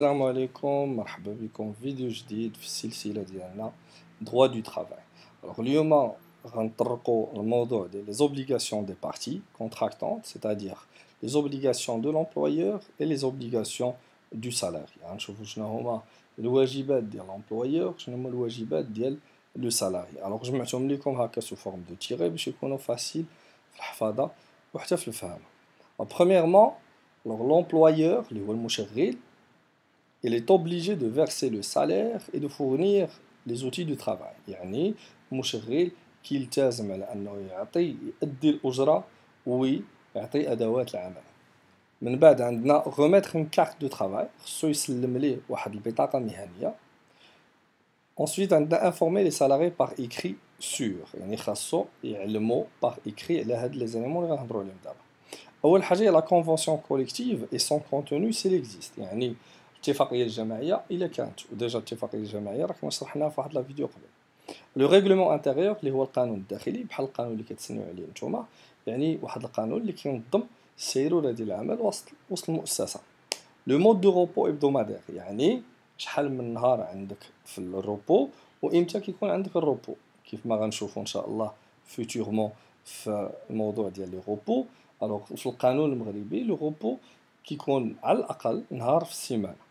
السلام عليكم مرحبا بكم في فيديو جديد في السلسلة ديالنا droit du travail alors اليوم غنطرقوا الموضوع ديال les obligations des parties contractantes c'est-à-dire les obligations de l'employeur et les obligations du salarié غنشوفوا شنو هما الواجبات ديال l'employeur شنو هما الواجبات ديال لو سالاري الوغ جمعتهم لكم هكا سو فورم دو تيري باش يكونوا فاسيل في الحفاظه وحتى في الفهم premièrement l'employeur اللي هو المشغل il est obligé de verser le salaire et de fournir les outils du travail يعني المشغل كيلتزم على انه يعطي يؤدي الاجره ويعطي ادوات العمل من بعد عندنا remettre une carte de travail خصو يسلم ليه واحد البطاقه مهنيه ensuite عندنا informer les salariés par écrit sur يعني خاصو يعلموا par écrit على هاد لي زانيمون اللي غنهضروا عليهم دابا اول حاجه هي لا كونفونسيون كوليكتيف اي سون كونتوني سي ليكزيست يعني الاتفاقيه الجماعيه إلا كانت و déjà الاتفاقيه الجماعيه راك شرحناها في واحد la vidéo قبل. le règlement intérieur اللي هو القانون الداخلي بحال القانون اللي كتسنيو عليه نتوما يعني واحد القانون اللي كينظم السيروره ديال العمل وسط وسط المؤسسة. le mode de repos hebdomadaire يعني شحال من نهار عندك في ال repos وإمتى كيكون عندك ال repos كيف ما غنشوفوا إن شاء الله ultérieurement في الموضوع ديال les repos الوغ في القانون المغربي لو روبو كيكون على الأقل نهار في السيمانة.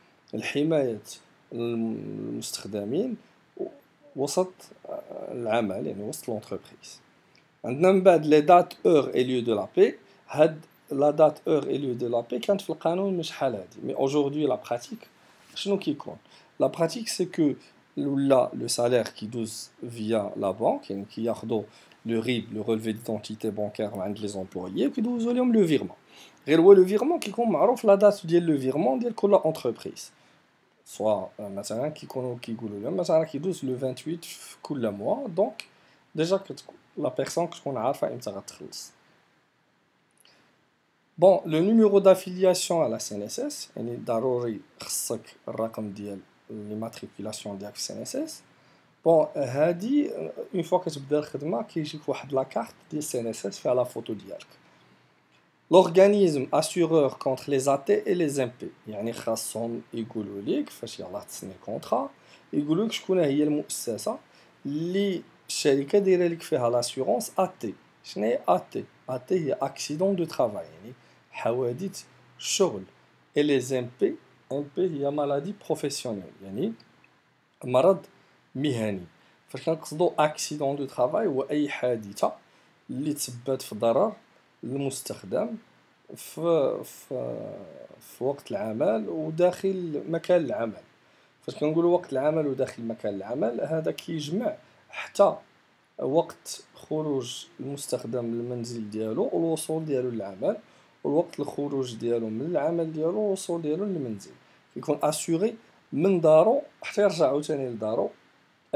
لحمايه المستخدمين وسط العمل يعني وسط لونتربريز عندنا من بعد لي دات اور اي ليو دو لا بي هاد لا دات اور اي ليو دو لا بي كانت في القانون من شحال هادي مي اوجوردي لا براتيك شنو كيكون لا براتيك سي كو ولا لو سالير كيدوز فيا لا بانك يعني كياخدو لو ريب لو رولفي ديدونتيتي بانكير من عند لي زومبلويي وكيدوزو لهم لو فيرمون غير هو لو فيرمون كيكون معروف لا دات ديال لو فيرمون ديال كل اونتربريز سوا مثلا كيكونوا كيقولوا لهم مثلا كيدوز لو 28 في كل موا دونك ديجا لا بيرسون كتكون عارفه امتى غتخلص بون لو نيميرو دافيلياسيون على سي ان اس اس يعني ضروري خصك الرقم ديال ليماتريكولاسيون ديالك في سي ان اس اس بون هادي اون فوا كتبدا الخدمه كيجيك واحد لاكارت ديال سي ان اس اس فيها لا فوتو ديالك l'organisme assureur contre les AT et les MP يعني خاصهم يقولوا ليك فاش يلاه تسني contrat يقولوا لك شكون هي المؤسسة اللي الشركة دايرة لك فيها l'assurance AT شنو هي AT AT هي accident de travail يعني حوادث الشغل et les MP MP هي maladies professionnelles يعني مرض مهني. فاش كنقصدو accident de travail هو أي حادثة اللي تسببت في ضرر المستخدم في, في, في وقت العمل وداخل مكان العمل. فاش كنقولوا وقت العمل وداخل مكان العمل هذا كيجمع حتى وقت خروج المستخدم للمنزل ديالو والوصول ديالو للعمل والوقت الخروج ديالو من العمل ديالو والوصول ديالو للمنزل. كيكون assuré من دارو حتى يرجع عاوتاني لدارو.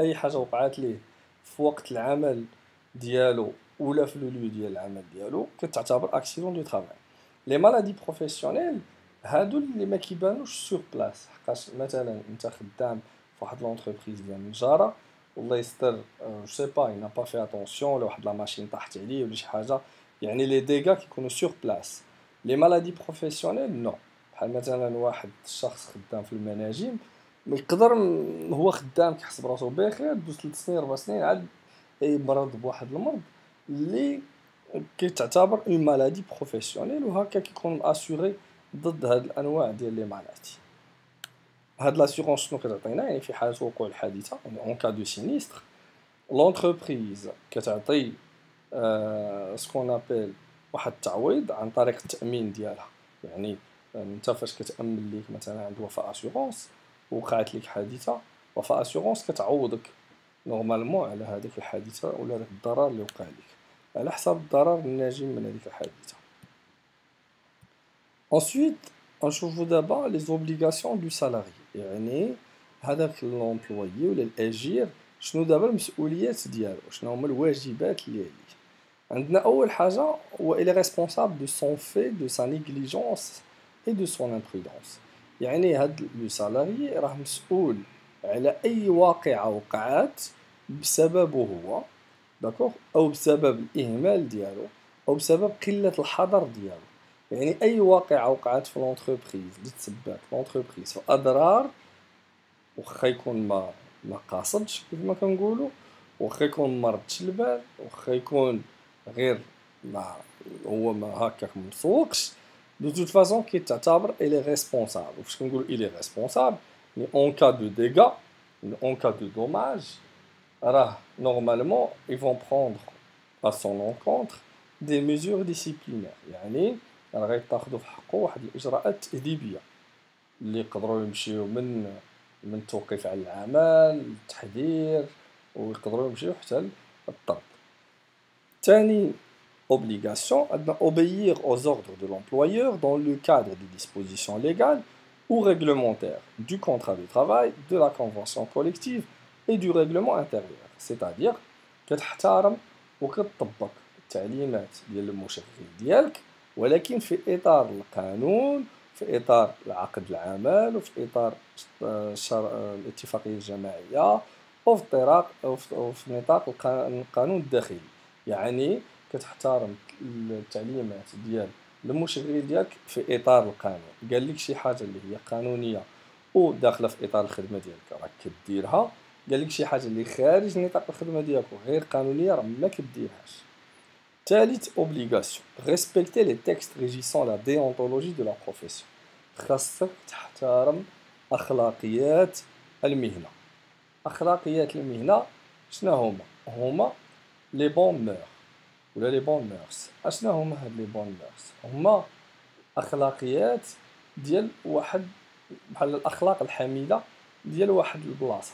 أي حاجة وقعات ليه في وقت العمل ديالو ولا في le lieu ديال العمل ديالو كتعتبر accident de travail les maladies professionnelles هادو اللي ما كيبانوش sur place حقاش مثلا أنت خدام في واحد l'entreprise ديال النجاره والله يستر je sais pas il a pas fait attention ولا واحد la machine طاحت عليه ولا شي حاجة. يعني les dégâts كيكونوا sur place les maladies professionnelles نو بحال مثلا واحد الشخص خدام في المناجم يقدر هو خدام كيحس براسو بخير دوز 3 سنين 4 سنين عاد مرض بواحد المرض. اللي كتعتبر une maladie professionnelle وهكا كيكون assuré ضد هاد الأنواع ديال les maladies هاد l'assurance شنو كتعطينا؟ يعني في حالة وقوع الحادثة يعني en cas de sinistre l'entreprise كتعطي ce qu'on appelle واحد التعويض عن طريق التأمين ديالها. يعني أنت فاش كتأمن ليك مثلا عند Wafa Assurance وقعت لك حادثة Wafa Assurance كتعوضك normalement على هذيك الحادثة ولا داك الضرر اللي وقع لك على حساب الضرر الناجم من هذيك الحادثة. Ensuite, نشوفو دابا les obligations du salarié يعني هذاك l'employé ولا الأجير شنو دابا المسؤوليات ديالو؟ شنو هما الواجبات اللي عليه؟ عندنا أول حاجة هو il est responsable de son fait de sa négligence et de son imprudence يعني هاد le salarié راه مسؤول على أي واقعة وقعات بسببه هو. d'accord أو بسبب الاهمال ديالو أو بسبب قلة الحذر ديالو. يعني أي واقعه وقعت في l'entreprise اللي تسببت l'entreprise اضرار واخا يكون ما ما قاصدش كيف ما كنقولوا واخا يكون ما ردش البال واخا يكون غير ما هو ما هكاك مسوقش. de toute façon كيتعتبر il est responsable فاش كنقول il est responsable يعني اون كا دو ديغا اون كا دو دوماج راه نورمالمون ils vont prendre à son encontre des mesures disciplinaires يعني راه غيتاخذوا في حقه واحد الاجراءات تاديبيه اللي يقدروا يمشيو من من التوقيف على العمل التحذير ويقدروا يمشيو حتى الطرد ثاني obligation obéir aux ordres de l'employeur dans le cadre des dispositions légales ou réglementaires du contrat de travail, de la convention collective et du règlement intérieur. C'est-à-dire كتحترم وكتطبق التعليمات ديال المشغل ديالك ولكن في إطار القانون في إطار العقد العمل وفي إطار الاتفاقية الجماعية وفي طراق وفي نطاق القانون الداخلي. يعني كتحترم التعليمات ديال المشغل ديالك في إطار القانون. قال لك شي حاجة اللي هي قانونية وداخلة في إطار الخدمة ديالك. راك كديرها قال لك شي حاجة اللي خارج نطاق الخدمة ديالك وغير قانونية راه ما كديرهاش. ثالث obligation respecter les textes régissant la déontologie de la profession خاصك تحترم أخلاقيات المهنة. أخلاقيات المهنة شنو هما؟ هما les bonnes mœurs ولا les bonnes mœurs اشنا هما هاد les bonnes mœurs هما أخلاقيات ديال واحد بحال الأخلاق الحميدة ديال واحد البلاصة.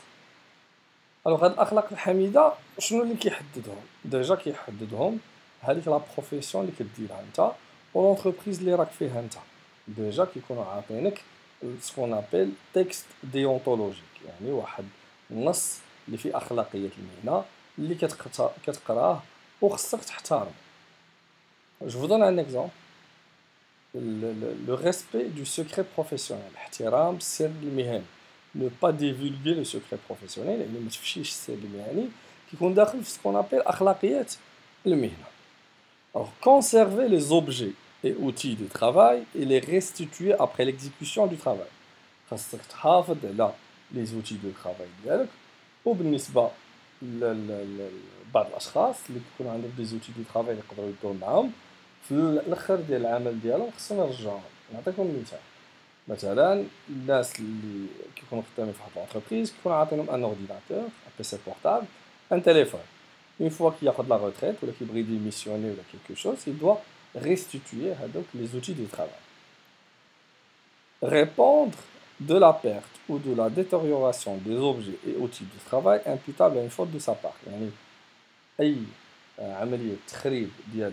alors هاد الأخلاق الحميدة شنو اللي كيحددهم déjà كيحددهم هذيك la profession اللي كديرها أنت و l'entreprise اللي راك فيها أنت déjà كيكونوا عاطينك ce qu'on appelle texte déontologique يعني واحد النص اللي فيه اخلاقيات المهنة اللي كتقراه وخصك تحترم un exemple. Le, le, le respect du secret professionnel. احترام سر المهني. Ne pas divulguer le secret professionnel يعني ما تفشيش السر المهني كيكون داخل في سكون ابيل اخلاقيات المهنه. Alors conserver les objets et outils de travail et les restituer après l'exécution du travail. خاصك تحافظ على les outils de travail ديالك وبالنسبه بعض الاشخاص اللي كيكون عندهم دي زوتي دو ترافاي اللي يقدروا يدور معاهم في الاخر ديال العمل ديالهم خصهم يرجعوهم نعطيكم مثال مثلا الناس اللي كيكونوا خدامين في واحد لونتربريز كيكون عاطينهم ان اورديناتور ان بيسي بورتابل ان تيليفون اون فوا كياخذ لا روتريت ولا كيبغي ديميسيوني ولا كيلكو شوز il doit restituer هذوك لي زوتي دو ترافاي répondre de la perte ou de la détérioration des objets et outils de travail imputable à une faute de sa part يعني اي عمليه تخريب ديال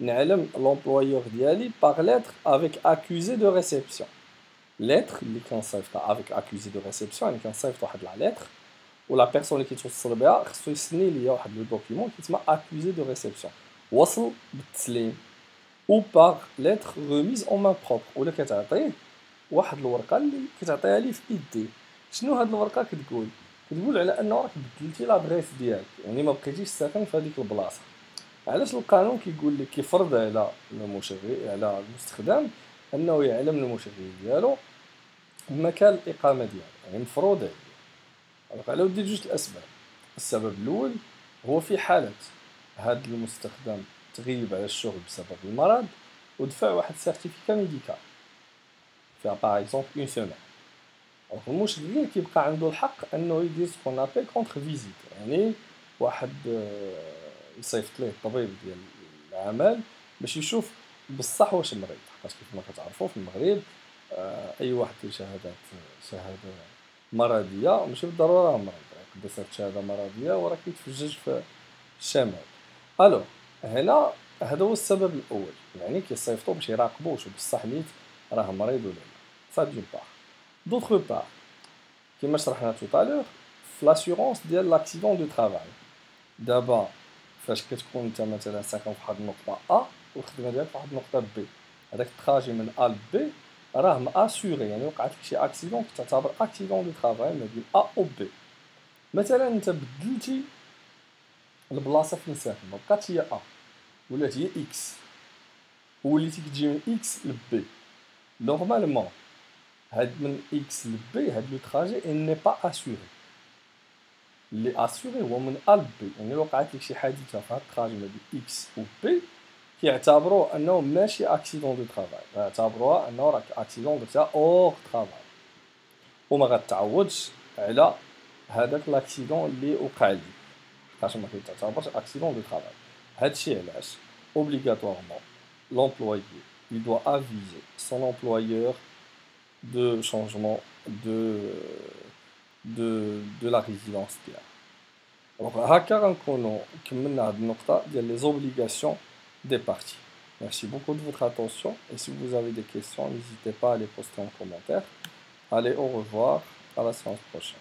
نعلم l'employeur ديالي par lettre avec accusé de réception. lettre اللي كنصيفطها avec accusé de réception يعني كنصيفط واحد لا lettre ولا بيرسون اللي كيتوصل بها خصو يسني ليا واحد لو دوكيمون كيتسمى accusé de réception وصل بالتسليم ou par lettre remise en main propre ولا كتعطيه واحد الورقه اللي كتعطيها ليه في يديه شنو هاد الورقه كتقول كتقول على انه راك بدلتي لادريس ديالك يعني ما بقيتيش ساكن في هذيك البلاصه علاش القانون كيقول لك كيفرض على المشغل على المستخدم أنه يعلم المشغل ديالو مكان الإقامة ديالو يعني مفروض عليه. على ودي جوج الأسباب. السبب الأول هو في حالة هاد المستخدم تغيب على الشغل بسبب المرض ودفع واحد certificat médical فيها par exemple une semaine المشغل كيبقى عنده الحق أنه يدير ce qu'on appelle contre-visite يعني واحد يصيفط ليه الطبيب ديال العمل باش يشوف بصح واش مريض حقاش كيف ما كتعرفوا في المغرب آه، أي واحد عنده شهادات شهادة مرضية ماشي بالضرورة مريض يقدر يصيفط شهادة مرضية وراه كيتفجج في الشمال. ألو هنا هذا هو السبب الأول يعني كيصيفطوا باش يراقبوا واش بصح نيت راه مريض ولا لا. سا دون بار d'autre part كيما شرحنا tout à l'heure في ديال l'accident de travail دابا فاش كتكون انت مثلا ساكن في واحد النقطة A والخدمة ديالك في واحد النقطة B هذاك ال trajet من A ل B راه assuré يعني وقعت لك شي accident كتعتبر accident de travail ما بين A و B مثلا انت بدلتي البلاصة فين ساكن ما بقاتش هي A ولات هي X وليتي كتجي من X ل B normalement هاد من X ل B هاد لو تراجي ان با اسيغي اللي اسيغي هو من ا لبي يعني لو وقعت لك شي حادثه في هاد التراجي ما بين اكس و بي كيعتبروه انه ماشي اكسيدون دو ترافاي يعتبروها انه راك اكسيدون درتها اور ترافاي وما غتعوضش على هذاك لاكسيدون اللي وقع لي عشان ما كيتعتبرش اكسيدون دو ترافاي هادشي علاش اوبليغاتوارمون لومبلويي il doit aviser son employeur de changement de, de, de la résidence ديالو دونك هكا غنكونو كملنا هاد النقطة ديال لي زوبليغاسيون des parties. Merci beaucoup de votre attention et si vous avez des questions, n'hésitez pas à les poster en commentaire. Allez, au revoir, à la séance prochaine.